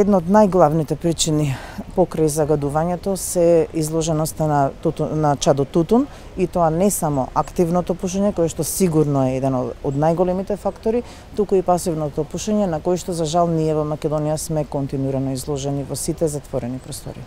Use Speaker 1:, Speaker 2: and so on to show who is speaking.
Speaker 1: една од најглавните причини покрај загадувањето се изложеноста на, тутун, на чадо тутун и тоа не само активното пушење, кое што сигурно е еден од најголемите фактори, туку и пасивното пушење, на кој што за жал ние во Македонија сме континуирано изложени во сите затворени простори.